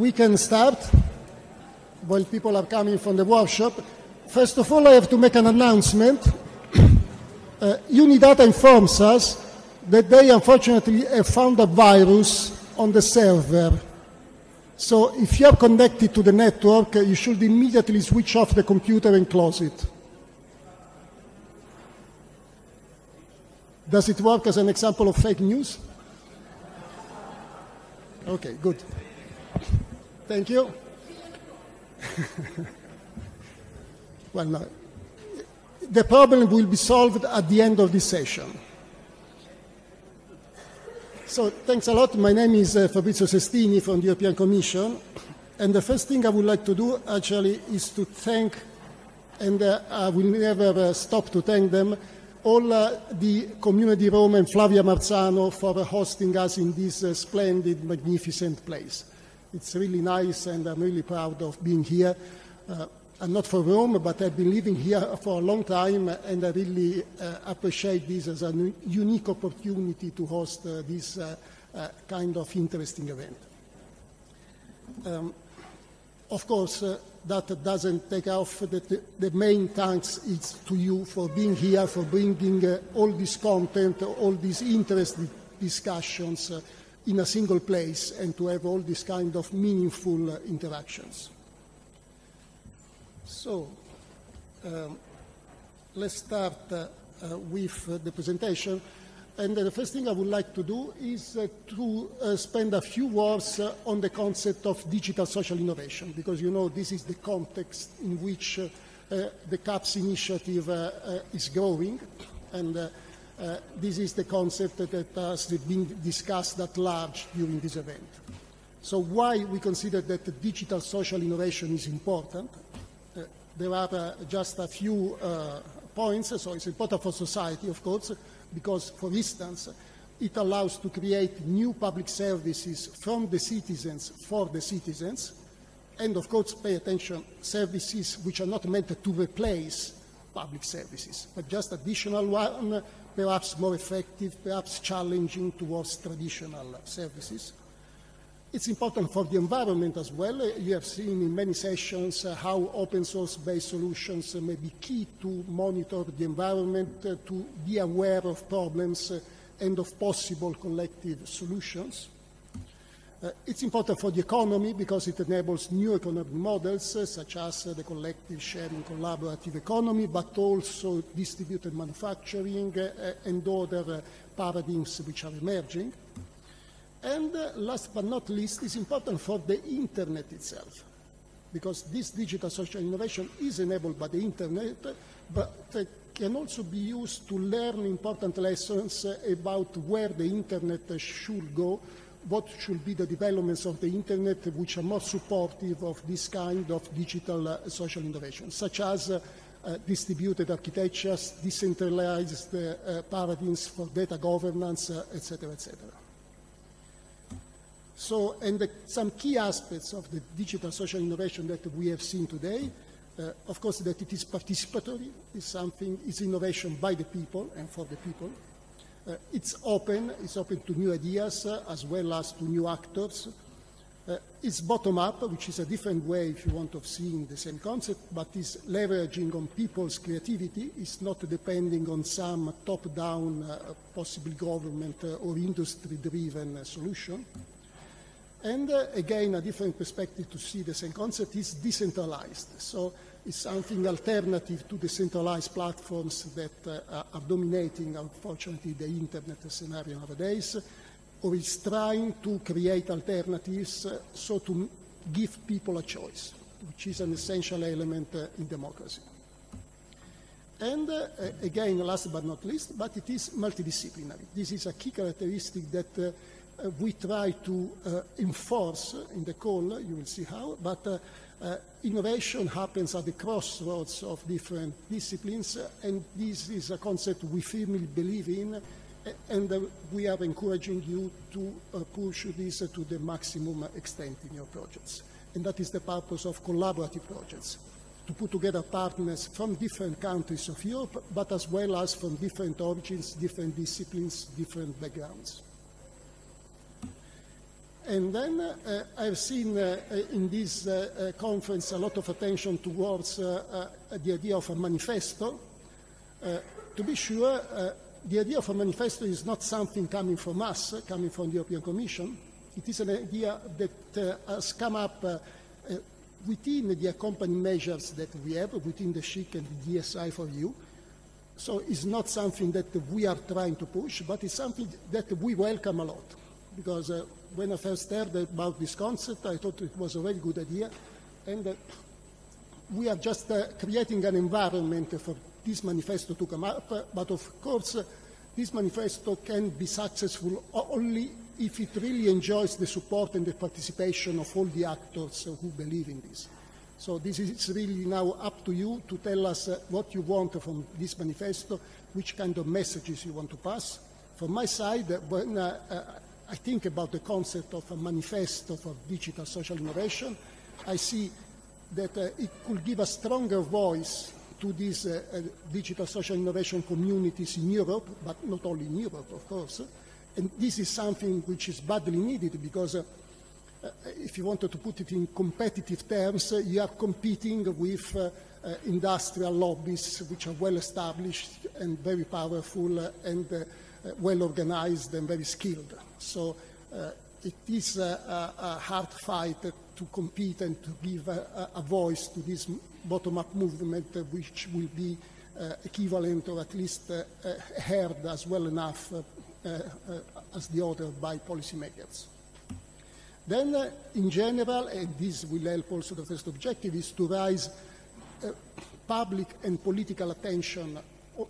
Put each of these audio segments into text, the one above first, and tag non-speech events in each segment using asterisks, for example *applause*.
we can start while people are coming from the workshop. First of all, I have to make an announcement. *coughs* Uh, Unidata informs us that they unfortunately have found a virus on the server. So if you are connected to the network, you should immediately switch off the computer and close it. Does it work as an example of fake news? Okay, good. Thank you. *laughs* well, no. The problem will be solved at the end of this session. So, thanks a lot. My name is uh, Fabrizio Sestini from the European Commission. And the first thing I would like to do actually is to thank, and uh, I will never uh, stop to thank them, all uh, the community Rome and Flavia Marzano for hosting us in this uh, splendid, magnificent place. It's really nice, and I'm really proud of being here. Uh, I'm not from Rome, but I've been living here for a long time, and I really uh, appreciate this as a unique opportunity to host uh, this uh, kind of interesting event. Um, of course, that doesn't take off the, the, main thanks is to you for being here, for bringing uh, all this content, all these interesting discussions uh, in a single place and to have all these kind of meaningful uh, interactions. So, um, let's start uh, uh, with the presentation. And the first thing I would like to do is uh, to uh, spend a few words uh, on the concept of digital social innovation, because you know this is the context in which the CAPS initiative is growing, and Uh, this is the concept that has been discussed at large during this event. So why we consider that digital social innovation is important? Uh, there are uh, just a few points, so it's important for society, of course, because, for instance, it allows to create new public services from the citizens for the citizens, and of course, pay attention, services which are not meant to replace public services, but just additional one, perhaps more effective, perhaps challenging towards traditional services. It's important for the environment as well. You have seen in many sessions how open source based solutions may be key to monitor the environment, to be aware of problems and of possible collective solutions. Uh, it's important for the economy because it enables new economic models uh, such as the collective sharing collaborative economy, but also distributed manufacturing and other paradigms which are emerging. And uh, last but not least, it's important for the internet itself, because this digital social innovation is enabled by the internet, but uh, can also be used to learn important lessons uh, about where the internet should go, what should be the developments of the internet which are more supportive of this kind of digital uh, social innovation, such as uh, uh, distributed architectures, decentralized paradigms for data governance, etc., etc. So, and the, some key aspects of the digital social innovation that we have seen today, uh, of course, that it is participatory, is something, is innovation by the people and for the people. Uh, it's open, it's open to new ideas uh, as well as to new actors. Uh, it's bottom-up, which is a different way, if you want, of seeing the same concept, but is leveraging on people's creativity. It's not depending on some top-down, uh, possibly government uh, or industry-driven solution. And uh, again, a different perspective to see the same concept is decentralized. So it's something alternative to the centralized platforms that uh, are dominating, unfortunately, the internet scenario nowadays, or is trying to create alternatives uh, so to give people a choice, which is an essential element uh, in democracy. And uh, again, last but not least, but it is multidisciplinary. This is a key characteristic that uh, we try to uh, enforce in the call, you will see how, but uh, uh, innovation happens at the crossroads of different disciplines, and this is a concept we firmly believe in, and uh, we are encouraging you to uh, push this to the maximum extent in your projects. And that is the purpose of collaborative projects, to put together partners from different countries of Europe, but as well as from different origins, different disciplines, different backgrounds. And then uh, I've seen uh, uh in this uh, uh, conference a lot of attention towards uh, the idea of a manifesto. to be sure, the idea of a manifesto is not something coming from us, coming from the European Commission. It is an idea that has come up within the accompanying measures that we have within the CHIC and the DSI4EU. So it's not something that we are trying to push, but it's something that we welcome a lot. Because uh, when I first heard about this concept, I thought it was a very good idea. And uh, we are just uh, creating an environment for this manifesto to come up. But of course, uh, this manifesto can be successful only if it really enjoys the support and the participation of all the actors who believe in this. So this is really now up to you to tell us uh, what you want from this manifesto, which kind of messages you want to pass. From my side, uh, when I think about the concept of a manifesto for digital social innovation, I see that uh, it could give a stronger voice to these uh, digital social innovation communities in Europe, but not only in Europe, of course, and this is something which is badly needed because uh, uh, if you wanted to put it in competitive terms, uh, you are competing with uh, uh, industrial lobbies which are well established and very powerful and well organized and very skilled. So it is a, a, hard fight to compete and to give a, a voice to this bottom-up movement which will be equivalent or at least heard as well enough uh, uh, as the other by policymakers. Then, uh, in general, and this will help also the first objective, is to raise public and political attention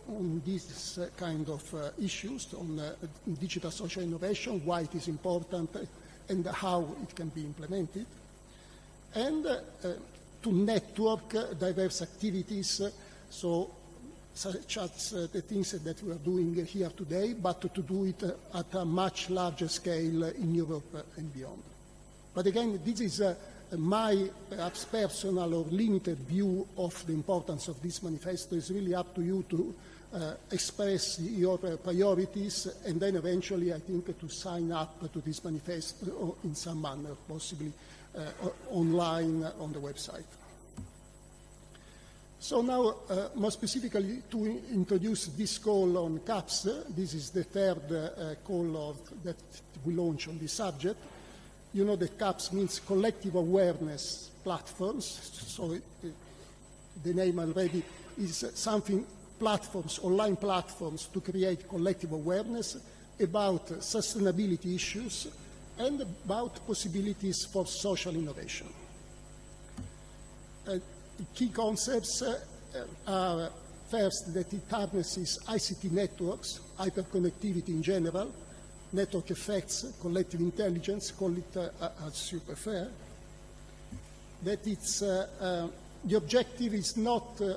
on these uh, kind of uh, issues, on uh, digital social innovation, why it is important, and how it can be implemented, and to network diverse activities, so such as uh, the things that we are doing here today, but to do it at a much larger scale in Europe and beyond. But again, this is uh, my perhaps personal or limited view of the importance of this manifesto. is really up to you to uh, express your priorities and then eventually, I think, to sign up to this manifesto in some manner, possibly uh, online on the website. So now, uh, more specifically, to introduce this call on CAPS, uh, this is the third uh, call of, that we launch on this subject. You know that CAPS means collective awareness platforms, so it, the name already is something platforms, online platforms to create collective awareness about sustainability issues and about possibilities for social innovation. Uh, key concepts uh, are first that it harnesses ICT networks, hyperconnectivity in general, network effects, collective intelligence, call it uh, as you prefer. That it's, uh, uh, the objective is not uh,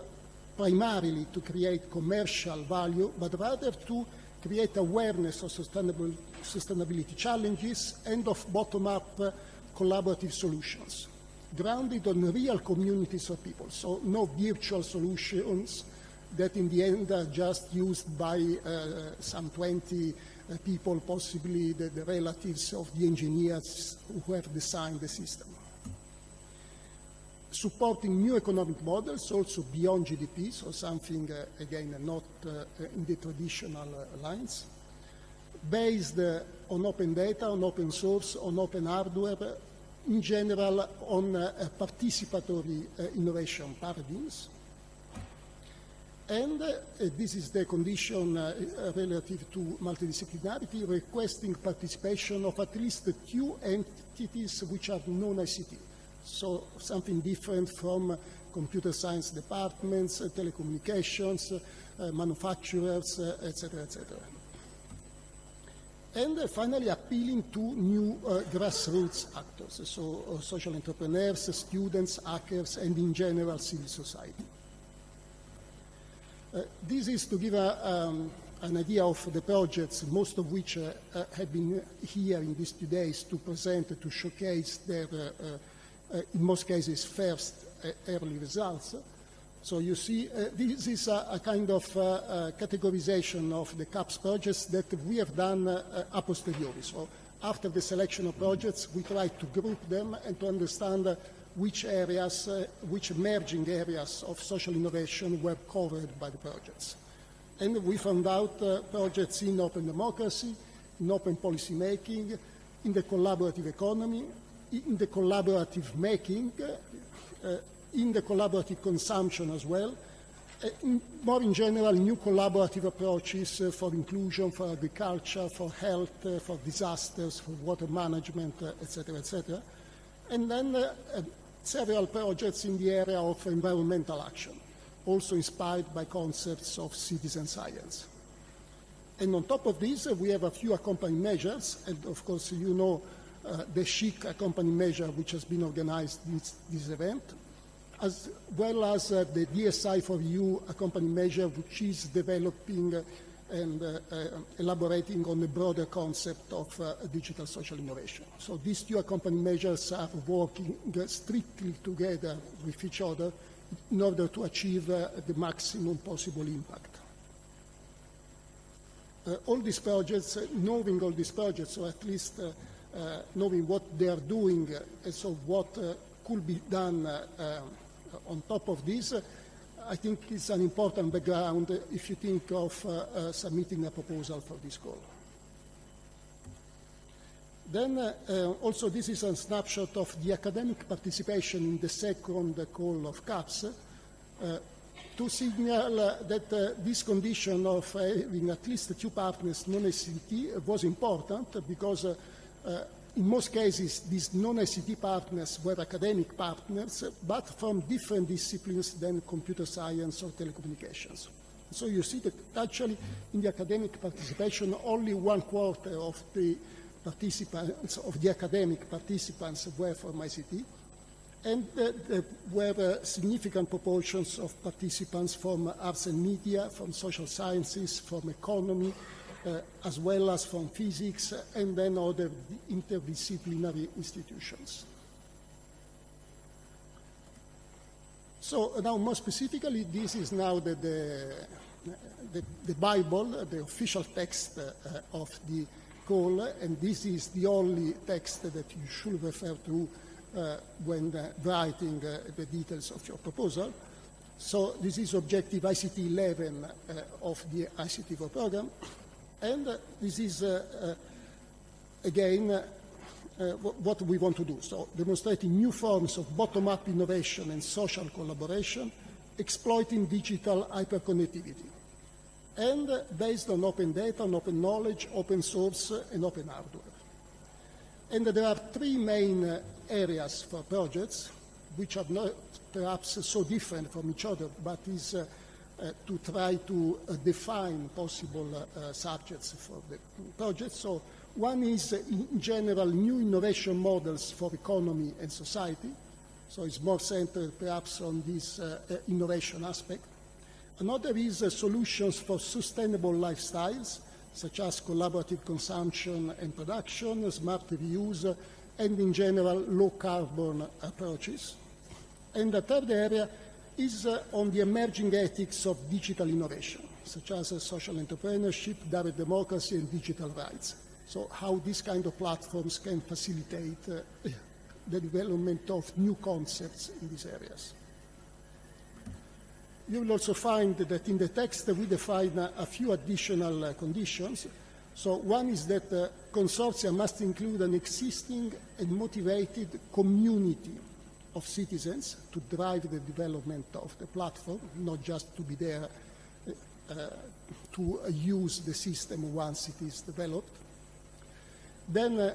primarily to create commercial value, but rather to create awareness of sustainable, sustainability challenges and of bottom-up uh, collaborative solutions grounded on real communities of people. So no virtual solutions that in the end are just used by uh, some 20 uh, people, possibly the, the, relatives of the engineers who have designed the system. Supporting new economic models also beyond GDP, so something, uh, again, not uh, in the traditional uh, lines. Based uh, on open data, on open source, on open hardware, in general on uh, participatory uh, innovation paradigms. And uh, this is the condition relative to multidisciplinarity, requesting participation of at least two entities which are non-ICT. So something different from computer science departments, telecommunications, manufacturers, etc., etc and uh, finally appealing to new uh, grassroots actors, so uh, social entrepreneurs, students, hackers, and in general civil society. Uh, this is to give a, um, an idea of the projects, most of which uh, uh, have been here in these two days to present, to showcase their, in most cases, first early results. So you see, uh, this is a, a kind of uh, uh, categorization of the CAPS projects that we have done a posteriori. So after the selection of projects, we try to group them and to understand which areas, uh, which emerging areas of social innovation were covered by the projects. And we found out uh, projects in open democracy, in open policy making, in the collaborative economy, in the collaborative making, uh, uh, in the collaborative consumption as well, uh, in, more in general, new collaborative approaches uh, for inclusion, for agriculture, for health, uh, for disasters, for water management, etc., etc. And then several projects in the area of environmental action, also inspired by concepts of citizen science. And on top of this, we have a few accompanying measures, and of course, you know uh, the CHIC accompanying measure which has been organized this, this event, as well as uh, the DSI4EU accompanying measure which is developing and uh, uh, elaborating on the broader concept of digital social innovation. So these two accompanying measures are working strictly together with each other in order to achieve the maximum possible impact. Uh, all these projects, uh, knowing all these projects, or at least uh, knowing what they are doing, and so what could be done on top of this, I think it's an important background if you think of uh, submitting a proposal for this goal. Then uh, also this is a snapshot of the academic participation in the second call of CAPS. Uh, to signal that uh, this condition of having at least two partners non-ICT was important because uh, uh, in most cases these non-ICT partners were academic partners but from different disciplines than computer science or telecommunications. So you see that actually in the academic participation only one quarter of the participants, of the academic participants were from ICT and uh, there were significant proportions of participants from arts and media, from social sciences, from economy, uh, as well as from physics, and then other interdisciplinary institutions. So now more specifically, this is now the, the, the, the Bible, the official text uh, of the call, and this is the only text that you should refer to uh, when uh, writing uh, the details of your proposal. So this is objective ICT 11 of the ICT4 program. And this is, again, uh, what we want to do. So demonstrating new forms of bottom-up innovation and social collaboration, exploiting digital hyperconnectivity, and uh, based on open data, on open knowledge, open source, and open hardware. And there are three main uh, areas for projects, which are not perhaps so different from each other, but is uh, uh, to try to uh, define possible uh, uh, subjects for the project. So one is, in general, new innovation models for economy and society. So it's more centered perhaps on this innovation aspect. Another is solutions for sustainable lifestyles, such as collaborative consumption and production, smart reuse, and in general low carbon approaches. And the third area is uh, on the emerging ethics of digital innovation, such as uh, social entrepreneurship, direct democracy, and digital rights. So how these kind of platforms can facilitate uh, *coughs* the development of new concepts in these areas. You will also find that in the text we define a few additional uh, conditions. So one is that uh, consortia must include an existing and motivated community of citizens to drive the development of the platform, not just to be there uh, to use the system once it is developed. Then uh,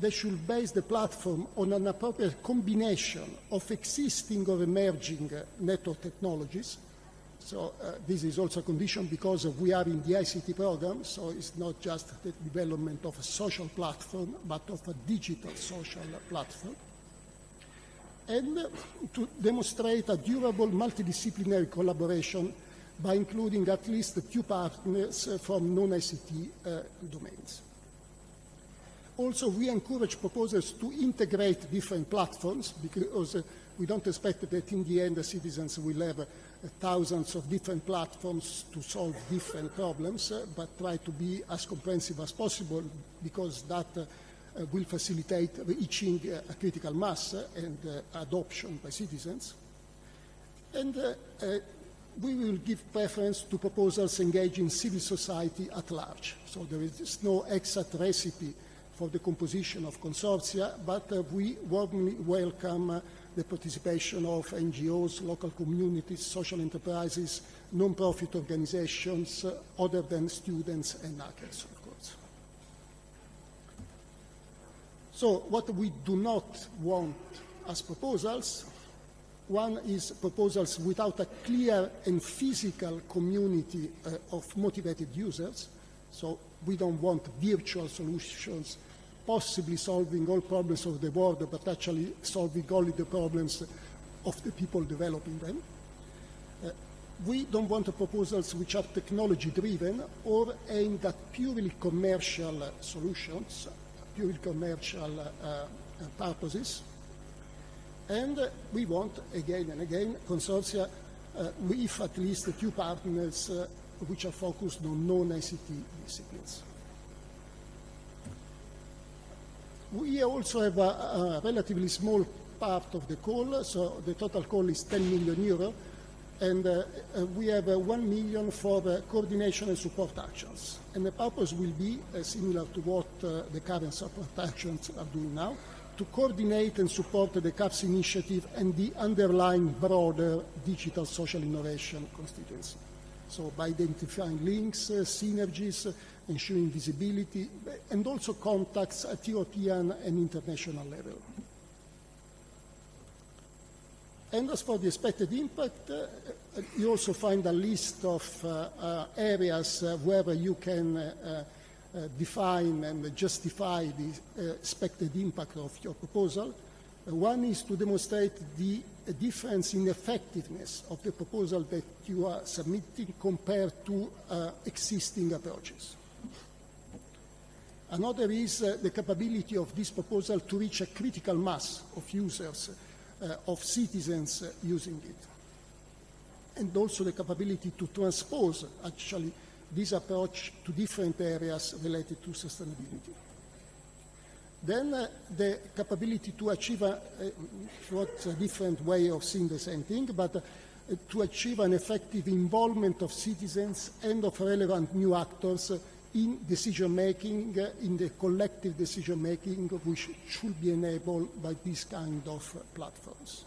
they should base the platform on an appropriate combination of existing or emerging uh, network technologies so uh, this is also a condition because we are in the ICT program, so it's not just the development of a social platform, but of a digital social platform. And uh, to demonstrate a durable multidisciplinary collaboration by including at least two partners from non-ICT uh, domains. Also, we encourage proposals to integrate different platforms because uh, we don't expect that in the end the citizens will have thousands of different platforms to solve different problems, uh, but try to be as comprehensive as possible because that uh, uh, will facilitate reaching uh, a critical mass and uh, adoption by citizens. And uh, uh, we will give preference to proposals engaging civil society at large. So there is no exact recipe for the composition of consortia, but uh, we warmly welcome uh, the participation of NGOs, local communities, social enterprises, non-profit organizations, uh, other than students and hackers, of course. So what we do not want as proposals one is proposals without a clear and physical community uh, of motivated users. So we don't want virtual solutions possibly solving all problems of the world, but actually solving only the problems of the people developing them. Uh, we don't want proposals which are technology driven or aimed at purely commercial solutions, purely commercial uh, uh, purposes. And we want, again and again, consortia uh, with at least two partners which are focused on non-ICT disciplines. We also have a, a, relatively small part of the call, so the total call is 10 million euro, and uh, uh, we have uh, 1 million for coordination and support actions. And the purpose will be similar to what the current support actions are doing now, to coordinate and support the CAPS initiative and the underlying broader digital social innovation constituency. So by identifying links, uh, synergies, uh, ensuring visibility, and also contacts at European and international level. And as for the expected impact, uh, you also find a list of uh, uh, areas uh, where you can uh, define and justify the uh, expected impact of your proposal. Uh, one is to demonstrate the difference in effectiveness of the proposal that you are submitting compared to existing approaches. Another is uh, the capability of this proposal to reach a critical mass of users, uh, of citizens uh, using it. And also the capability to transpose actually this approach to different areas related to sustainability. Then uh, the capability to achieve a, a, a, different way of seeing the same thing, but uh, to achieve an effective involvement of citizens and of relevant new actors in decision making, uh, in the collective decision making, which should be enabled by this kind of platforms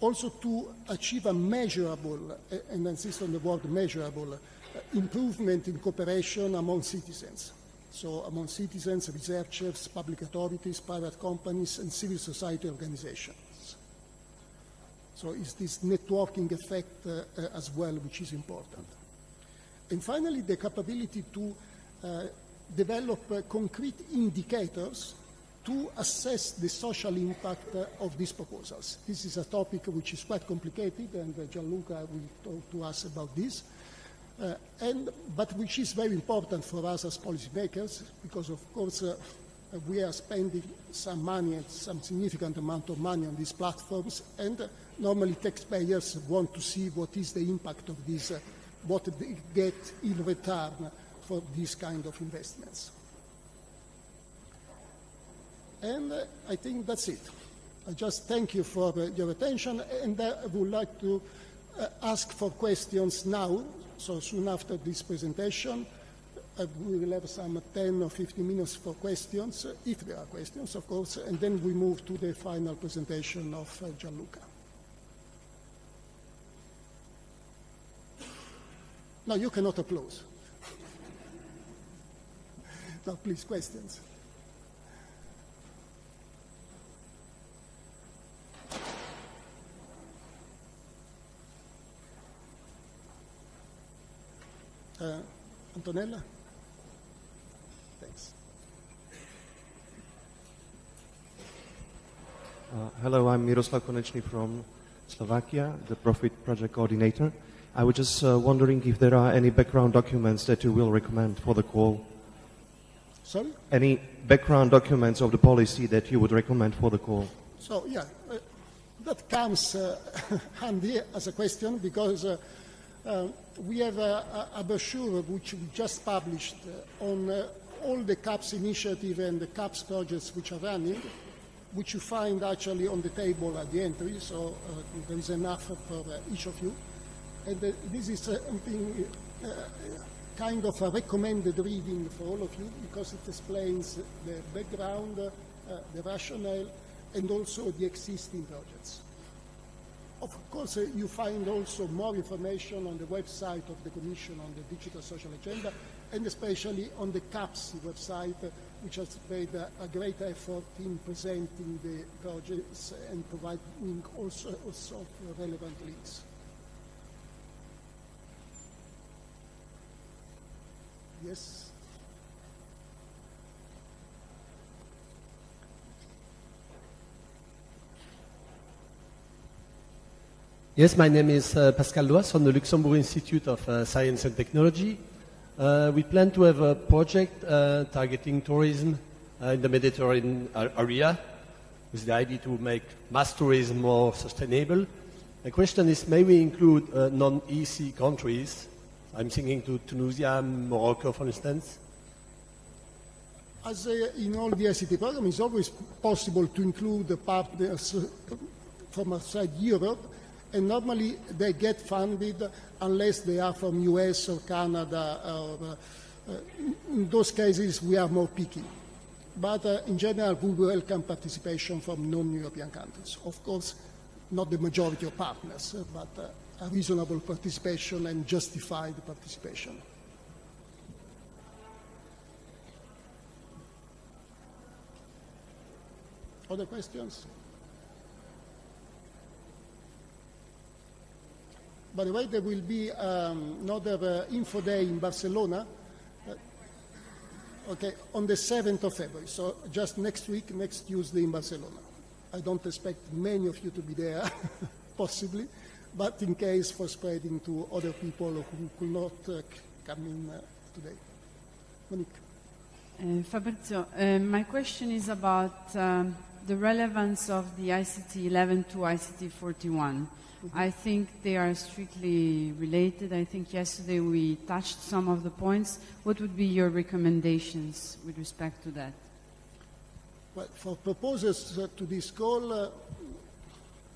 also to achieve a measurable, uh, and I insist on the word measurable, uh, improvement in cooperation among citizens. So among citizens, researchers, public authorities, private companies, and civil society organizations. So it's this networking effect uh, uh, as well, which is important. And finally, the capability to uh, develop uh, concrete indicators to assess the social impact of these proposals. This is a topic which is quite complicated, and uh, Gianluca will talk to us about this, uh, and, but which is very important for us as policymakers, because of course uh, we are spending some money some significant amount of money on these platforms, and uh, normally taxpayers want to see what is the impact of these uh, what they get in return for these kind of investments. And uh, I think that's it. I just thank you for uh, your attention, and uh, I would like to uh, ask for questions now, so soon after this presentation. Uh, we will have some 10 or 15 minutes for questions, if there are questions, of course, and then we move to the final presentation of Gianluca. No, you cannot applause. now, please, questions. Uh, Antonella? Thanks. Uh, hello, I'm Miroslav Konechny from Slovakia, the Profit Project Coordinator. I was just uh, wondering if there are any background documents that you will recommend for the call. Sorry? Any background documents of the policy that you would recommend for the call? So, yeah, uh, that comes uh, *laughs* handy as a question because uh, uh, we have a, a, brochure which we just published uh, on uh, all the CAPS initiative and the CAPS projects which are running, which you find actually on the table at the entry, so uh, there is enough for uh, each of you. And uh, this is something uh, kind of a recommended reading for all of you because it explains the background, uh, the rationale, and also the existing projects. Of course, uh, you find also more information on the website of the Commission on the Digital Social Agenda, and especially on the CAPS website, uh, which has made a, a, great effort in presenting the projects and providing also, also relevant links. Yes? Yes, my name is uh, Pascal Loas from the Luxembourg Institute of uh, Science and Technology. Uh, we plan to have a project uh, targeting tourism uh, in the Mediterranean area with the idea to make mass tourism more sustainable. The question is, may we include uh, non-EC countries? I'm thinking to Tunisia, Morocco, for instance. As in all the ICT programs, it's always possible to include the partners from outside Europe and normally they get funded unless they are from US or Canada. Or, uh, in those cases, we are more picky. But uh, in general, we welcome participation from non-European countries. Of course, not the majority of partners, uh, but uh, a reasonable participation and justified participation. Other questions? By the way, there will be um, another uh, info day in Barcelona, uh, okay, on the 7th of February, so just next week, next Tuesday in Barcelona. I don't expect many of you to be there, *laughs* possibly, but in case for spreading to other people who could not uh, come in uh, today. Monique. Uh, Fabrizio, uh, my question is about um, the relevance of the ICT 11 to ICT 41. I think they are strictly related. I think yesterday we touched some of the points. What would be your recommendations with respect to that? Well, for proposals uh, to this call, uh,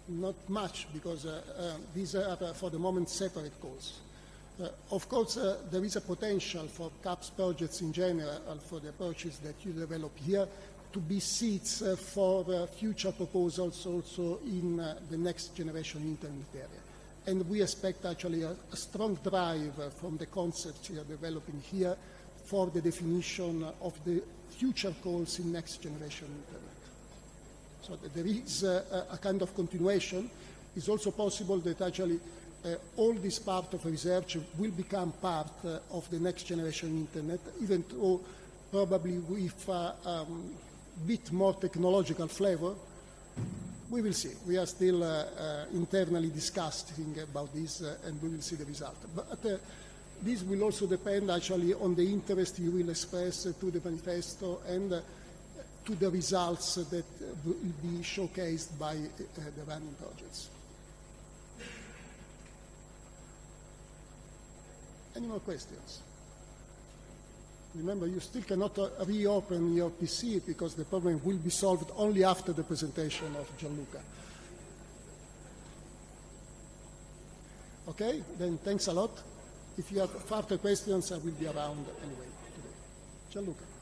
not much, because uh, uh these are, uh, for the moment, separate calls. Uh, of course, there is a potential for CAPS projects in general, for the approaches that you develop here, to be seeds uh, for uh, future proposals also in uh, the next generation internet area. And we expect actually a, a strong drive from the concepts we are developing here for the definition of the future calls in next generation internet. So there is a, a kind of continuation. It's also possible that actually uh, all this part of research will become part uh, of the next generation internet, even though probably with uh, um, bit more technological flavor, we will see. We are still uh, uh, internally discussing about this uh, and we will see the result. But this will also depend actually on the interest you will express to the manifesto and to the results that will be showcased by uh, the running projects. Any more questions? Remember, you still cannot uh, reopen your PC because the problem will be solved only after the presentation of Gianluca. Okay, then thanks a lot. If you have further questions, I will be around anyway today. Gianluca.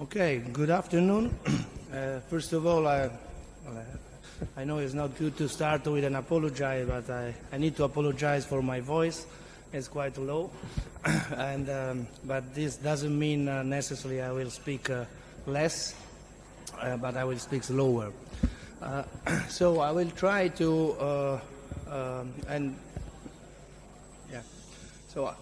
Okay, good afternoon. *clears throat* Uh, first of all, I, I know it's not good to start with an apology, but I, I need to apologize for my voice. It's quite low. *clears throat* and, um, but this doesn't mean uh, necessarily I will speak uh, less, uh, but I will speak slower. Uh, *clears throat* so I will try to, uh, um, and yeah, so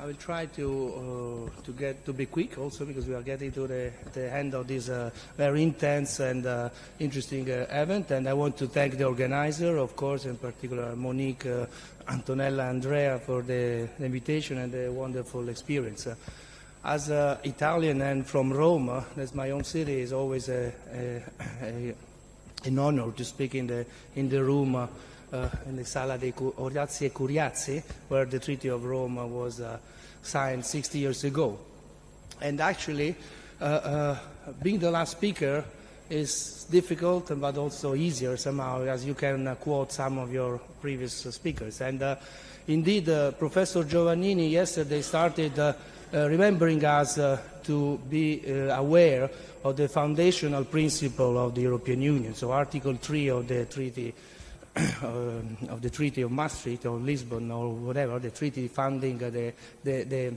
I will try to uh, to get to be quick also because we are getting to the, the end of this uh, very intense and uh, interesting uh, event. And I want to thank the organizer, of course, in particular Monique, uh, Antonella, Andrea for the, invitation and the wonderful experience. Uh, as Italian and from Rome, that's my own city, is always a, a, a, an honor to speak in the in the room uh, in the Sala dei Orazi e Curiazi, where the Treaty of Rome was uh, signed 60 years ago. And actually, uh, uh, being the last speaker is difficult but also easier somehow, as you can uh, quote some of your previous speakers. And indeed, Professor Giovannini yesterday started remembering us to be aware of the foundational principle of the European Union. So Article 3 of the Treaty *coughs* of the Treaty of Maastricht or Lisbon or whatever, the treaty funding the, the, the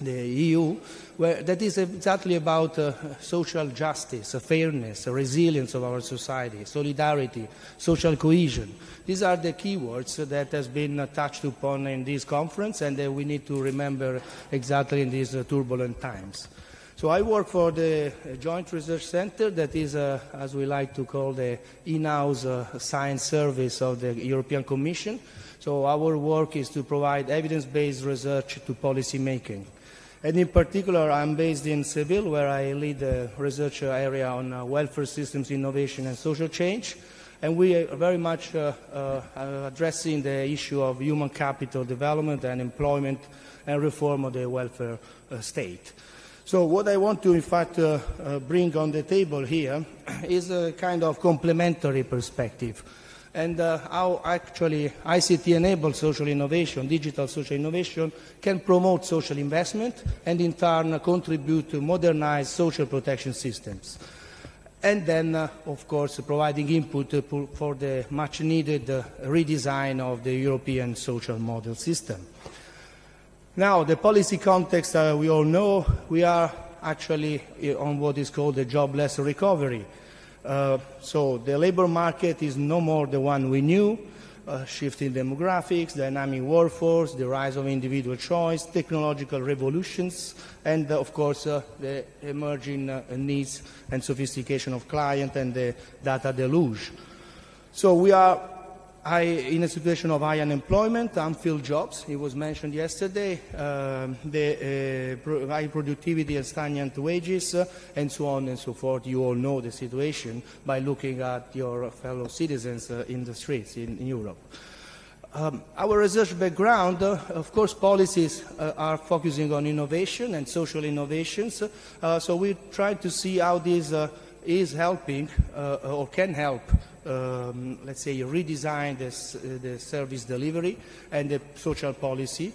the EU, where that is exactly about uh, social justice, fairness, resilience of our society, solidarity, social cohesion. These are the keywords that has been uh, touched upon in this conference and uh, we need to remember exactly in these uh, turbulent times. So I work for the Joint Research Center that is, as we like to call the in-house science service of the European Commission. So our work is to provide evidence-based research to policy making. And in particular, I'm based in Seville, where I lead the research area on uh, welfare systems innovation and social change. And we are very much uh, uh, addressing the issue of human capital development and employment and reform of the welfare uh, state. So what I want to, in fact, uh, uh, bring on the table here *clears throat* is a kind of complementary perspective and uh, how actually ICT-enabled social innovation, digital social innovation, can promote social investment and in turn contribute to modernize social protection systems. And then, uh, of course, providing input for the much needed uh, redesign of the European social model system. Now, the policy context, uh, we all know, we are actually uh, on what is called the jobless recovery. Uh, so the labor market is no more the one we knew. Uh, shifting demographics, dynamic workforce, the rise of individual choice, technological revolutions, and uh, of course uh, the emerging uh, needs and sophistication of client and the data deluge. So we are high, in a situation of high unemployment, unfilled jobs, it was mentioned yesterday, uh, the uh, high productivity and stagnant wages, uh, and so on and so forth. You all know the situation by looking at your fellow citizens uh, in the streets in, in Europe. Um, our research background, uh, of course, policies uh, are focusing on innovation and social innovations. so we try to see how this is helping or can help um, let's say, redesign uh, the service delivery and the social policy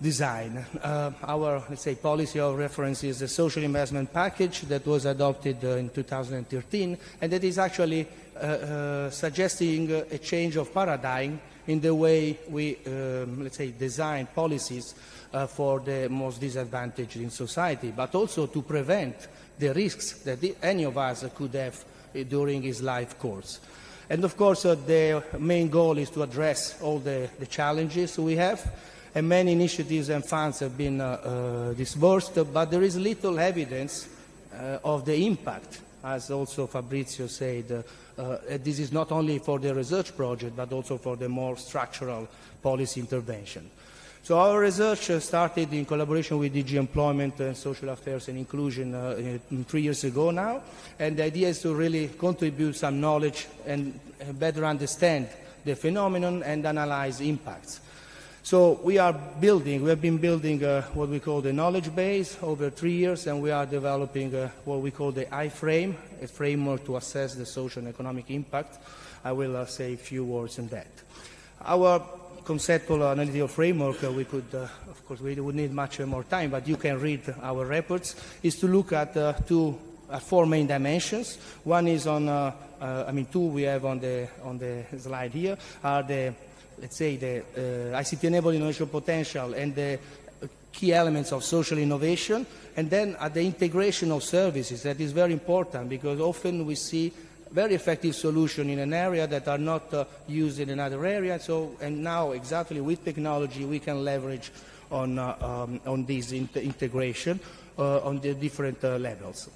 design. Uh, our, let's say, policy of reference is the social investment package that was adopted uh, in 2013, and that is actually uh, uh suggesting a change of paradigm in the way we, um, let's say, design policies uh, for the most disadvantaged in society, but also to prevent the risks that any of us could have during his life course. And of course, uh, the main goal is to address all the, the, challenges we have. And many initiatives and funds have been uh, uh, disbursed, but there is little evidence uh, of the impact, as also Fabrizio said. Uh, uh, this is not only for the research project, but also for the more structural policy intervention. So our research started in collaboration with DG Employment and Social Affairs and Inclusion uh, three years ago now, and the idea is to really contribute some knowledge and better understand the phenomenon and analyze impacts. So we are building, we have been building uh, what we call the knowledge base over three years, and we are developing uh, what we call the I-frame, a framework to assess the social and economic impact. I will uh, say a few words on that. Our conceptual analytical framework, uh, we could, uh, of course, we would need much more time, but you can read our reports, is to look at uh, two, four main dimensions. One is on, I mean, two we have on the, on the slide here, are the, let's say, the ICT-enabled innovation potential and the key elements of social innovation, and then at the integration of services. That is very important because often we see very effective solution in an area that are not uh, used in another area. So, and now exactly with technology we can leverage on, uh, um, on this integration uh, on the different uh, levels.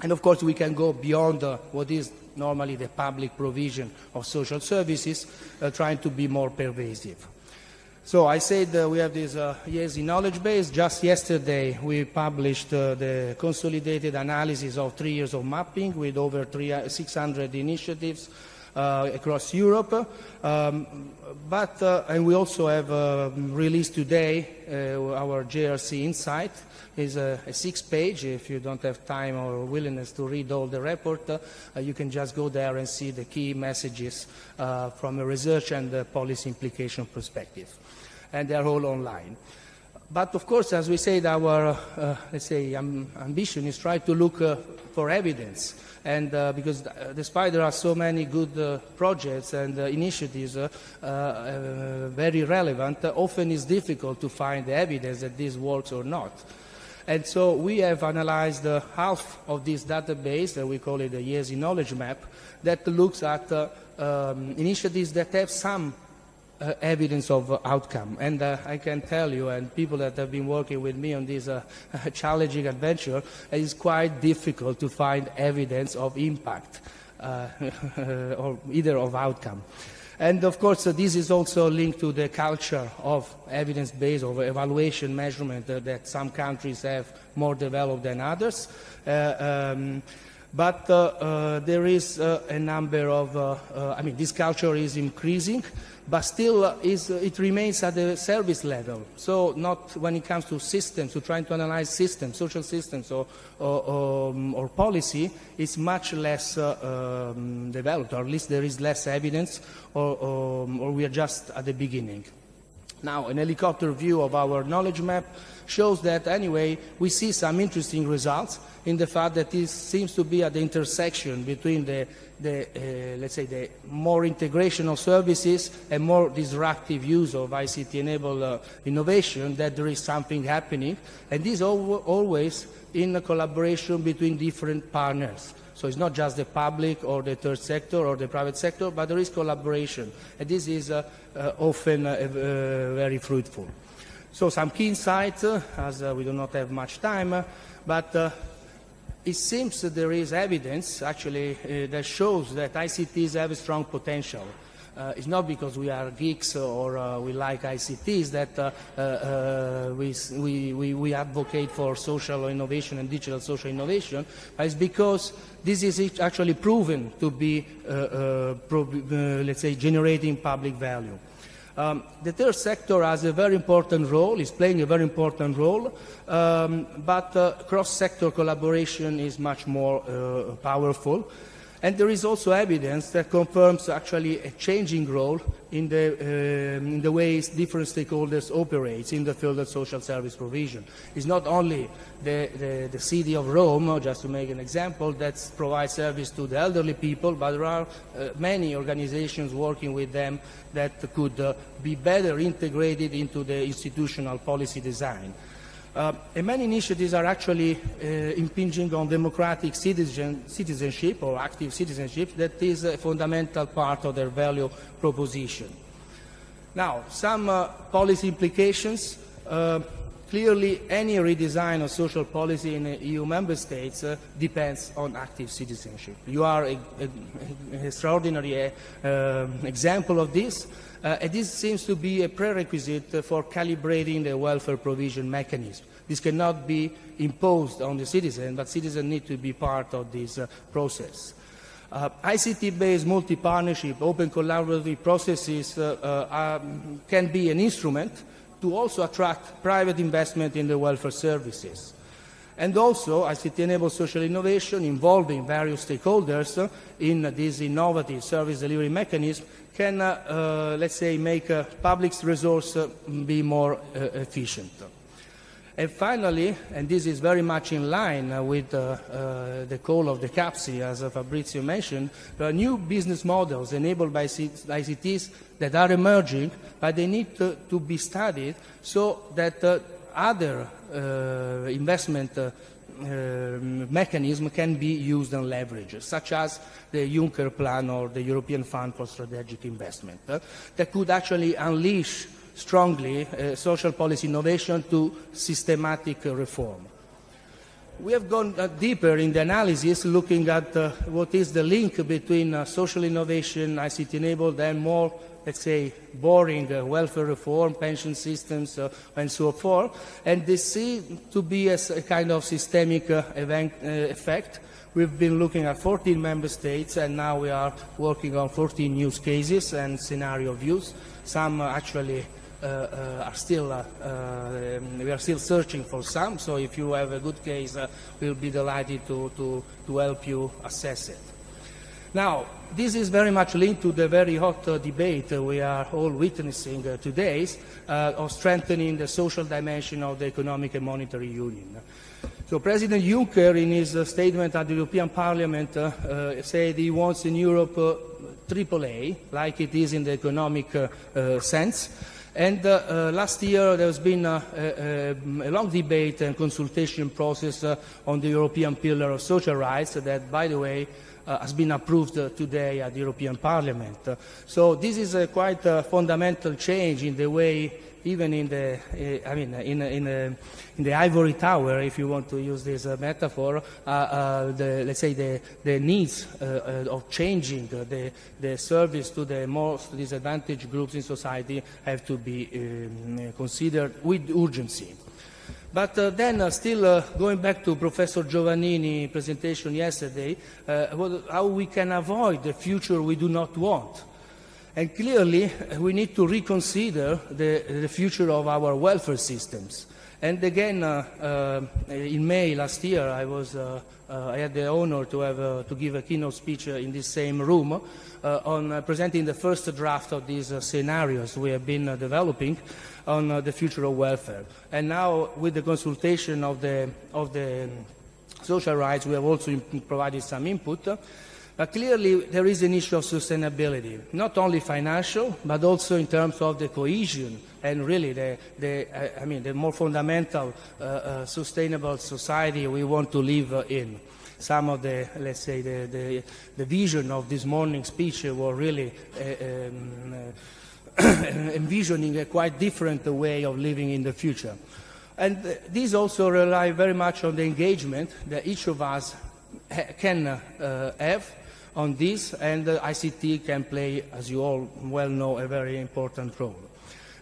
And of course we can go beyond uh, what is normally the public provision of social services, uh, trying to be more pervasive. So I said uh, we have this uh, knowledge base. Just yesterday we published uh, the consolidated analysis of three years of mapping with over three, uh, 600 initiatives uh, across Europe. Um, but, uh, and we also have uh, released today our JRC Insight. is a, a six page. If you don't have time or willingness to read all the report, you can just go there and see the key messages from a research and policy implication perspective. And they're all online. But of course, as we said, our, uh, let's say, um, ambition is try to look uh, for evidence. And uh, because uh, despite there are so many good uh, projects and uh, initiatives very relevant, often it's difficult to find the evidence that this works or not. And so we have analyzed half of this database, that we call it the IESI knowledge map, that looks at um, initiatives that have some uh, evidence of uh, outcome. And uh, I can tell you, and people that have been working with me on this uh, *laughs* challenging adventure, it is quite difficult to find evidence of impact uh, *laughs* or either of outcome. And of course, uh, this is also linked to the culture of evidence-based or evaluation measurement that some countries have more developed than others. Um, but uh, uh, there is uh, a number of, I mean, this culture is increasing, but still is, it remains at the service level. So not when it comes to systems, to trying to analyze systems, social systems or, or, um, or policy, it's much less um, developed, or at least there is less evidence, or, or, or we are just at the beginning. Now, an helicopter view of our knowledge map shows that anyway, we see some interesting results in the fact that this seems to be at the intersection between the, the uh, let's say, the more integration of services and more disruptive use of ICT-enabled uh, innovation, that there is something happening. And this al always in a collaboration between different partners. So it's not just the public or the third sector or the private sector, but there is collaboration. And this is uh, uh often uh, uh, very fruitful. So some key insights, as we do not have much time, but it seems that there is evidence, actually, uh, that shows that ICTs have a strong potential. Uh, it's not because we are geeks or uh, we like ICTs that uh, uh, uh, we, we, we, advocate for social innovation and digital social innovation, but it's because this is actually proven to be, let's say, generating public value. Um, the third sector has a very important role, is playing a very important role, um, but uh, cross-sector collaboration is much more uh, powerful. And there is also evidence that confirms actually a changing role in the, uh, in the ways different stakeholders operate in the field of social service provision. It's not only the, the, the city of Rome, just to make an example, that provides service to the elderly people, but there are uh, many organizations working with them that could uh, be better integrated into the institutional policy design. Uh, and many initiatives are actually uh, impinging on democratic citizen, citizenship or active citizenship that is a fundamental part of their value proposition. Now, some uh, policy implications. Uh, clearly, any redesign of social policy in EU member states uh, depends on active citizenship. You are an extraordinary uh, example of this. Uh, and this seems to be a prerequisite for calibrating the welfare provision mechanism. This cannot be imposed on the citizen, but citizens need to be part of this uh, process. Uh, ICT-based multi-partnership, open collaborative processes uh, uh, are, can be an instrument to also attract private investment in the welfare services. And also, ICT-enabled social innovation involving various stakeholders in this innovative service delivery mechanism can, uh, uh, let's say, make uh, public resource be more efficient. And finally, and this is very much in line uh, with uh, uh, the call of the CAPSSI, as Fabrizio mentioned, there are new business models enabled by ICTs that are emerging, but they need to, to be studied so that other investment uh, mechanism can be used and leveraged, such as the Juncker Plan or the European Fund for Strategic Investment, uh, that could actually unleash strongly uh, social policy innovation to systematic reform. We have gone uh, deeper in the analysis, looking at uh, what is the link between uh, social innovation, ICT-enabled, and more let's say, boring uh, welfare reform, pension systems, uh, and so forth. And they seem to be a, a kind of systemic uh, event, effect We've been looking at 14 member states, and now we are working on 14 use cases and scenario views. Some actually are still, uh, uh, we are still searching for some, so if you have a good case, uh, we'll be delighted to, to, to help you assess it. Now, this is very much linked to the very hot uh, debate uh, we are all witnessing uh, today uh, of strengthening the social dimension of the economic and monetary union. So President Juncker, in his uh, statement at the European Parliament, uh, uh, said he wants in Europe uh, AAA, like it is in the economic uh, uh, sense. And uh, uh, last year there has been uh, a, long debate and consultation process uh, on the European Pillar of Social Rights that, by the way, has been approved uh, today at the European Parliament. Uh, so this is a quite a fundamental change in the way, even in the, uh, I mean, in, in, uh, in the ivory tower, if you want to use this uh, metaphor, uh, uh, the, let's say the, the needs uh, uh, of changing uh, the, the service to the most disadvantaged groups in society have to be um, considered with urgency. But uh, then, uh, still uh, going back to Professor Giovannini's presentation yesterday, uh, what, how we can avoid the future we do not want. And clearly, we need to reconsider the, the future of our welfare systems. And again, uh, uh, in May last year, I, was, uh, uh I had the honor to, have, uh, to give a keynote speech uh, in this same room on presenting the first draft of these scenarios we have been developing on the future of welfare. And now, with the consultation of the, of the social rights, we have also provided some input. But clearly, there is an issue of sustainability, not only financial, but also in terms of the cohesion and really the, the uh, I mean, the more fundamental uh, uh, sustainable society we want to live in. Some of the, let's say, the, the, the vision of this morning's speech were really uh, um, uh, *coughs* envisioning a quite different way of living in the future. And these also rely very much on the engagement that each of us can uh, have on this, and uh, ICT can play, as you all well know, a very important role.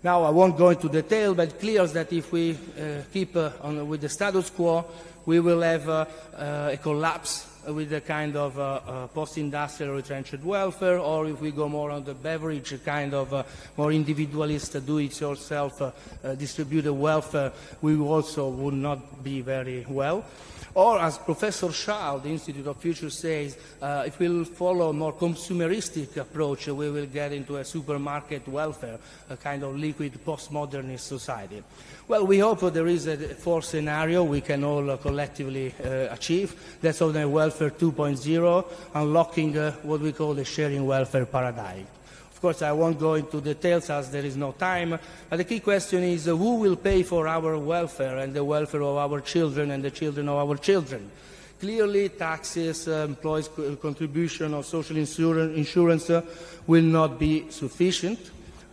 Now, I won't go into detail, but clear that if we uh, keep uh, on with the status quo, we will have a collapse with a kind of uh, uh, post-industrial retrenched welfare, or if we go more on the Beveridge kind of uh, more individualist, do-it-yourself uh, uh, distributed welfare, we also would not be very well. Or, as Professor Shaw, the Institute of Future says, uh, if we'll follow a more consumeristic approach, we will get into a supermarket welfare, a kind of liquid postmodernist society. Well, we hope there is a fourth scenario we can all uh, collectively uh, achieve. That's of the welfare 2.0, unlocking uh, what we call the sharing welfare paradigm. Of course, I won't go into details as there is no time, but the key question is uh, who will pay for our welfare and the welfare of our children and the children of our children? Clearly, taxes, uh, employees' contribution or social insurance uh, will not be sufficient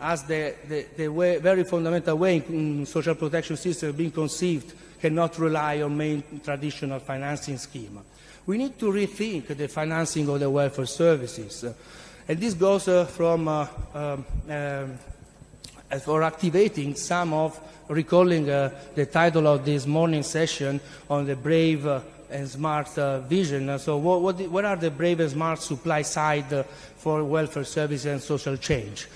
as the, the, the way, very fundamental way in social protection system being conceived cannot rely on main traditional financing scheme. We need to rethink the financing of the welfare services. And this goes uh, from uh, um, um, for activating some of, recalling uh, the title of this morning session on the brave uh, and smart uh, vision. Uh, so what, what, what are the brave and smart supply side uh, for welfare services and social change?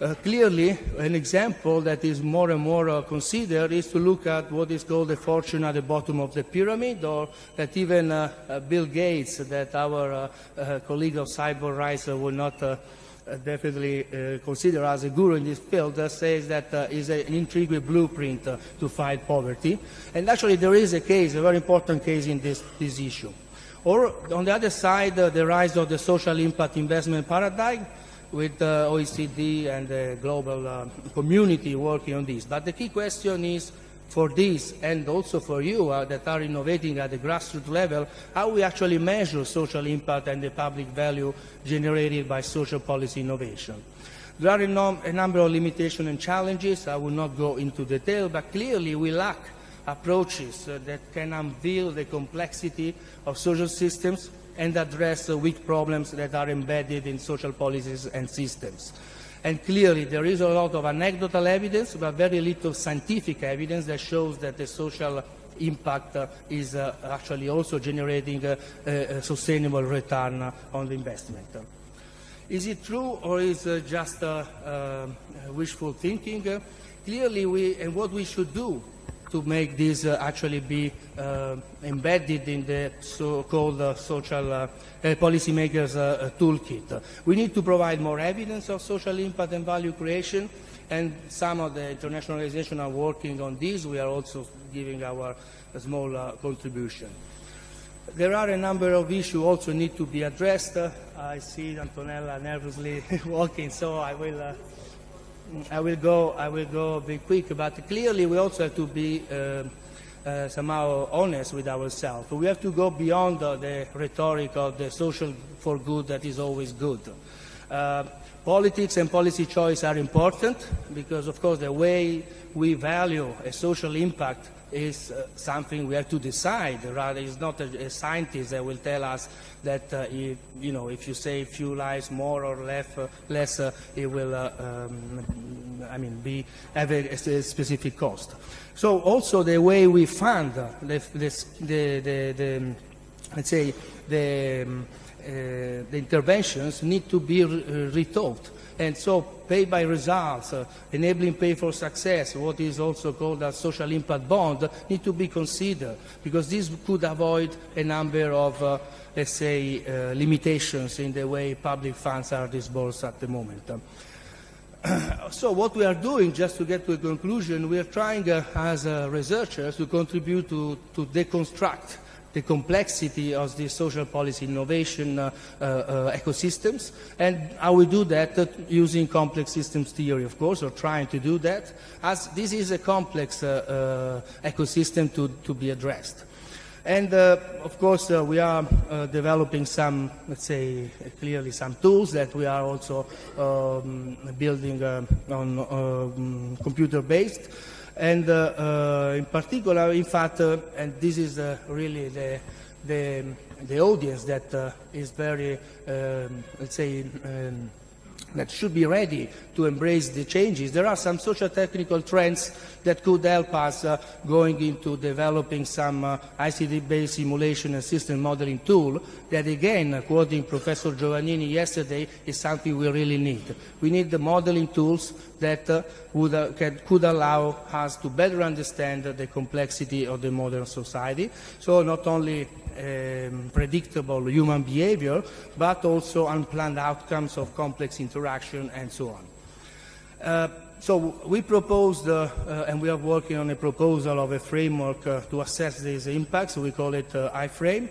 Uh, clearly, an example that is more and more uh, considered is to look at what is called the fortune at the bottom of the pyramid, or that even uh, uh, Bill Gates, that our uh, uh, colleague of cyber rights will not definitely consider as a guru in this field, says that is an intriguing blueprint to fight poverty. And actually, there is a case, a very important case in this, this issue. Or on the other side, the rise of the social impact investment paradigm with uh, OECD and the global uh, community working on this. But the key question is for this and also for you uh, that are innovating at the grassroots level, how we actually measure social impact and the public value generated by social policy innovation. There are a, a number of limitations and challenges. I will not go into detail, but clearly we lack approaches uh, that can unveil the complexity of social systems and address the weak problems that are embedded in social policies and systems. And clearly, there is a lot of anecdotal evidence, but very little scientific evidence that shows that the social impact uh, is uh, actually also generating a, a, sustainable return on the investment. Is it true or is it just wishful thinking? clearly, we, and what we should do to make this uh, actually be uh, embedded in the so-called uh, social policymakers toolkit. We need to provide more evidence of social impact and value creation, and some of the international organizations are working on this. We are also giving our small uh, contribution. There are a number of issues also need to be addressed. Uh, I see Antonella nervously *laughs* walking, so I will, uh, I will go. I will go bit quick. But clearly, we also have to be uh, uh, somehow honest with ourselves. We have to go beyond the rhetoric of the social for good that is always good. Uh, Politics and policy choice are important because, of course, the way we value a social impact is uh, something we have to decide. Rather, it's not a, a scientist that will tell us that uh, if, you know if you save few lives more or less, uh, less uh, it will, uh, um, I mean, be have a, a, specific cost. So also the way we fund the, the, the, the let's say the um, uh, the interventions need to be re uh, rethought. And so pay by results, uh, enabling pay for success, what is also called a social impact bond, need to be considered because this could avoid a number of, uh, let's say, uh, limitations in the way public funds are disbursed at the moment. *clears throat* so what we are doing, just to get to a conclusion, we are trying uh, as researchers to contribute to, to deconstruct the complexity of the social policy innovation uh, uh, uh, ecosystems. And how we do that uh, using complex systems theory, of course, or trying to do that, as this is a complex uh, uh, ecosystem to, to be addressed. And of course, we are developing some, let's say, clearly some tools that we are also um, building on um, computer-based. And uh, uh, in particular, in fact, uh, and this is really the, the, the, audience that is very, um, let's say, um, that should be ready to embrace the changes. There are some social technical trends that could help us uh, going into developing some uh, ICT-based simulation and system modeling tool that, again, quoting Professor Giovannini yesterday, is something we really need. We need the modeling tools that uh, would, uh, can, could allow us to better understand the complexity of the modern society. So not only predictable human behavior, but also unplanned outcomes of complex interaction and so on. Uh, so we proposed, uh, uh, and we are working on a proposal of a framework uh, to assess these impacts. We call it uh, iframe.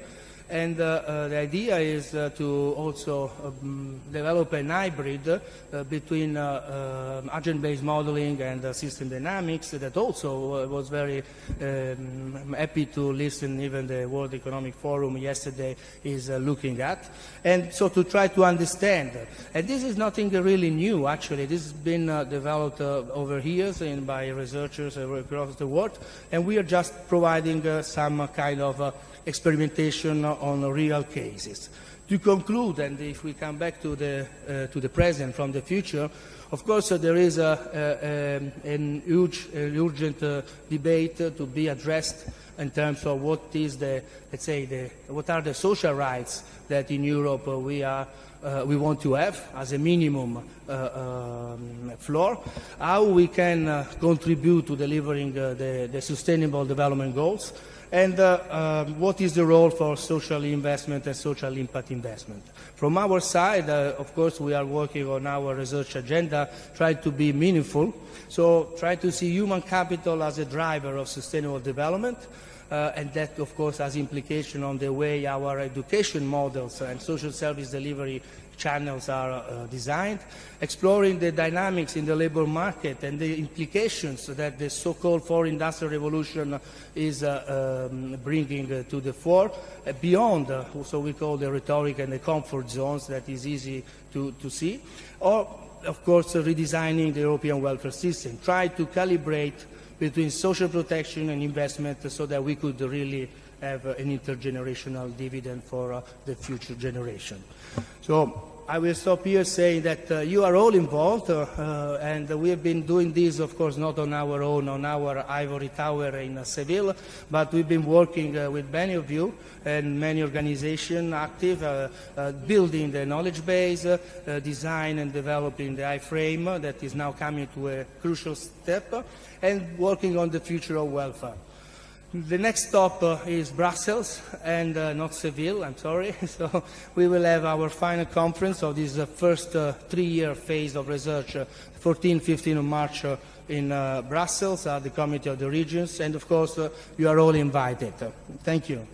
And uh, uh, the idea is uh, to also um, develop an hybrid uh, between uh, uh, agent-based modeling and system dynamics that also was very um, happy to listen even the World Economic Forum yesterday is looking at. And so to try to understand. And this is nothing really new, actually. This has been developed over years by researchers across the world. And we are just providing some kind of experimentation on real cases. To conclude, and if we come back to the, uh, to the present from the future, of course, uh, there is a, a, a, a huge, urgent uh, debate to be addressed in terms of what is the, let's say, the, what are the social rights that in Europe uh, we are uh, we want to have as a minimum uh, um, floor, how we can uh, contribute to delivering the, the, sustainable development goals, and uh, um, what is the role for social investment and social impact investment. From our side, uh, of course, we are working on our research agenda, try to be meaningful. So try to see human capital as a driver of sustainable development, and that, of course, has implication on the way our education models and social service delivery channels are uh, designed, exploring the dynamics in the labor market and the implications that the so-called fourth industrial revolution is uh, um, bringing uh, to the fore, uh, beyond uh, so we call the rhetoric and the comfort zones that is easy to, to see, or of course redesigning the European welfare system, try to calibrate between social protection and investment so that we could really have an intergenerational dividend for uh, the future generation. So I will stop here saying that uh, you are all involved, uh, uh, and we have been doing this, of course, not on our own, on our ivory tower in uh, Seville, but we've been working uh, with many of you and many organizations active, uh, building the knowledge base, design and developing the iframe that is now coming to a crucial step, and working on the future of welfare. The next stop uh, is Brussels and uh, not Seville, I'm sorry. *laughs* So we will have our final conference of this uh, first uh, three-year phase of research, uh, 14, 15 of March uh, in uh, Brussels at the Committee of the Regions. And of course, uh, you are all invited. Uh, thank you.